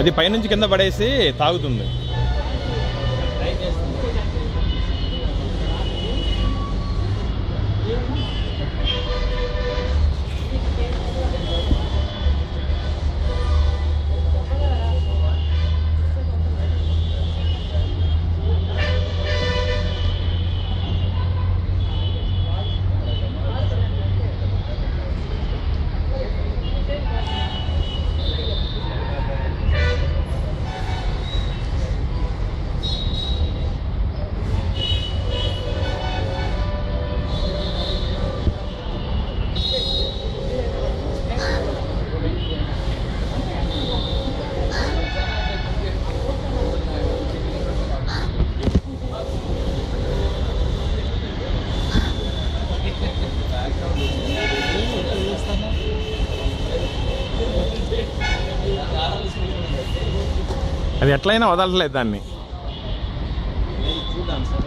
అది పైనుంచి కింద పడేసి తాగుతుంది. అది ఎట్లయినా వదలట్లేదు దాన్ని. చూద్దాం సార్.